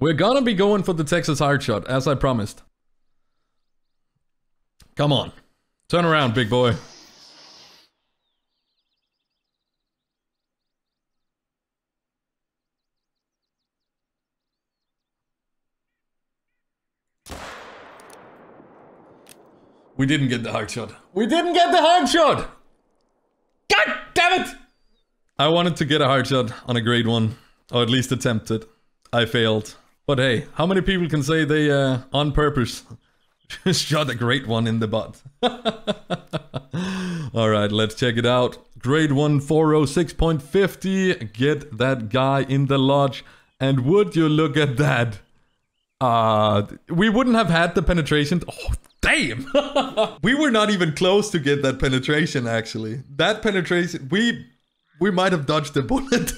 We're gonna be going for the Texas heart shot, as I promised. Come on. Turn around, big boy. We didn't get the heart shot. We didn't get the heart shot! God damn it! I wanted to get a heart shot on a great one, or at least attempt it. I failed. But hey, how many people can say they, uh, on purpose, shot a great one in the butt? Alright, let's check it out. Grade 1 406.50. Get that guy in the lodge. And would you look at that? Uh, we wouldn't have had the penetration. Oh, damn! we were not even close to get that penetration, actually. That penetration, we we might have dodged the bullet.